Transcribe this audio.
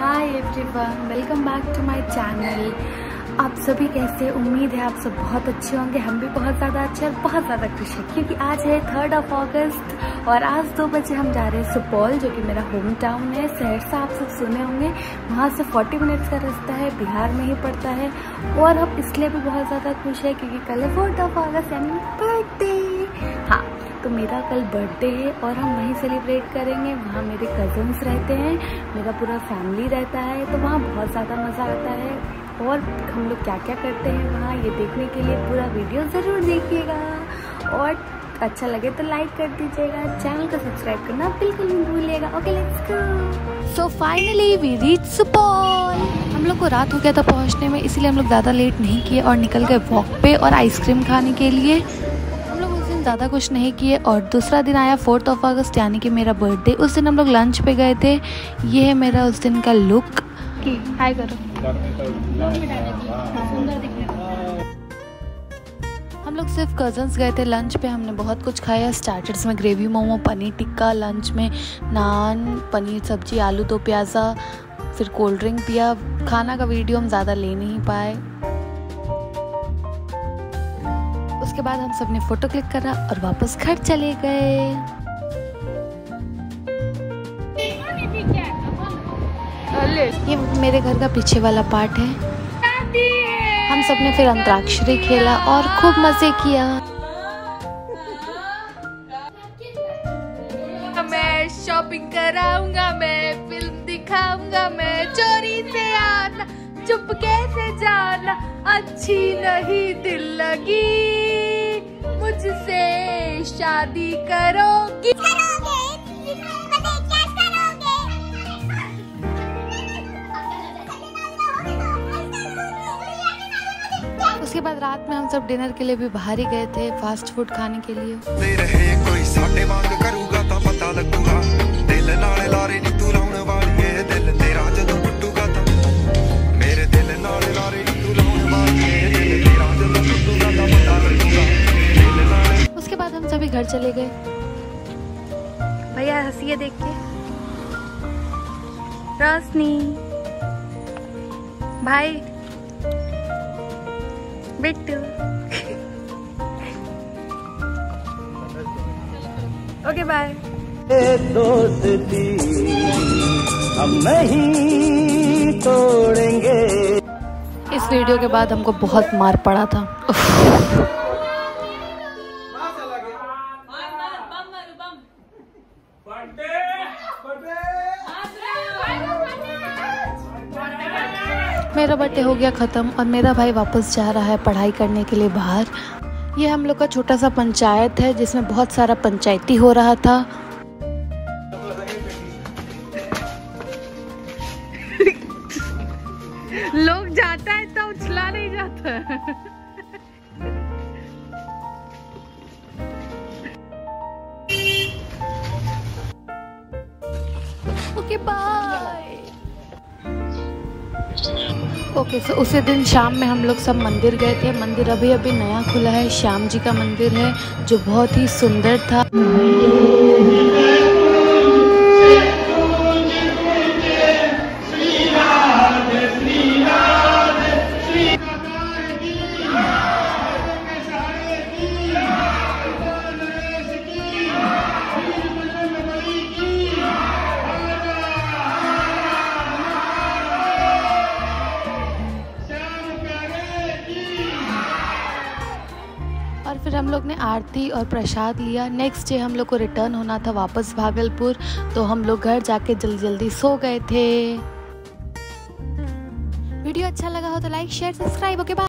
Hi everyone welcome back to my channel आप सभी कैसे? उम्मीद है आप सब बहुत अच्छे होंगे। हम भी बहुत ज़्यादा अच्छे और बहुत ज़्यादा खुश हैं, क्योंकि आज है थर्ड ऑफ़ अगस्त और आज दो बजे हम जा रहे हैं सुपौल, जो कि मेरा होम टाउन है। सहरसा आप सब सुने होंगे। वहाँ से 40 मिनट्स का रास्ता है, बिहार में ही पड़ता है। और हम इसलिए भी बहुत ज़्यादा खुश है, क्योंकि कल है फोर्थ ऑफ़ अगस्त यानी बर्थडे तो मेरा कल बर्थडे है और हम वहीं सेलिब्रेट करेंगे। वहाँ मेरे कज़न्स रहते हैं, मेरा पूरा फैमिली रहता है तो वहाँ बहुत ज़्यादा मज़ा आता है। और हम लोग क्या क्या करते हैं वहाँ, ये देखने के लिए पूरा वीडियो ज़रूर देखिएगा। और अच्छा लगे तो लाइक कर दीजिएगा चैनल को सब्सक्राइब करना बिल्कुल नहीं भूलिएगा। Okay let's go so finally we reach Supaul हम लोग को रात हो गया था पहुँचने में, इसीलिए हम लोग ज़्यादा लेट नहीं किए और निकल गए वॉक पे और आइसक्रीम खाने के लिए। हम ज़्यादा कुछ नहीं किए और दूसरा दिन आया फोर्थ ऑफ़ अगस्त यानी कि मेरा बर्थडे। उस दिन हम लोग लंच पे गए थे। ये है मेरा उस दिन का लुक। हाय करो। हम लोग सिर्फ़ कज़न्स गए थे लंच पे। हमने बहुत कुछ खाया। स्टार्टर्स में ग्रेवी मोमो पनीर टिक्का लंच में नान पनीर सब्ज़ी आलू दो प्याज़ा फिर कोल्ड ड्रिंक पिया। खाना का वीडियो हम ज़्यादा ले नहीं पाए। उसके बाद हम सबने फ़ोटो क्लिक करा और वापस घर चले गए। ये मेरे घर का पीछे वाला पार्ट है। हम सबने फिर अंतराक्षरी खेला और खूब मज़े किया। मैं शॉपिंग कराऊँगा मैं चुपके से जाना? अच्छी नहीं दिल लगी। मुझसे शादी करोगी। उसके बाद रात में हम सब डिनर के लिए भी बाहर ही गए थे फास्ट फ़ूड खाने के लिए। रहे कोई साडे तो पता लगूँगा। दिल लारे नी घर चले गए। भैया हंसिए देख के। रोशनी। भाई। बिट्टू। Okay bye. दोस्ती हम नहीं तोड़ेंगे। इस वीडियो के बाद हमको बहुत मार पड़ा था। मेरा बर्थडे हो गया ख़त्म और मेरा भाई वापस जा रहा है पढ़ाई करने के लिए बाहर। ये हम लोग का छोटा सा पंचायत है जिसमें बहुत सारा पंचायती हो रहा था। लोग जाता है तो उछला नहीं जाता। है ओके बाय ओके सो उसी दिन शाम में हम लोग सब मंदिर गए थे। मंदिर अभी अभी नया खुला है। श्याम जी का मंदिर है, जो बहुत ही सुंदर था। फिर हम लोग ने आरती और प्रसाद लिया। नेक्स्ट डे हम लोग को रिटर्न होना था वापस भागलपुर तो हम लोग घर जाके जल्दी जल्दी सो गए थे। वीडियो अच्छा लगा हो तो like share subscribe okay bye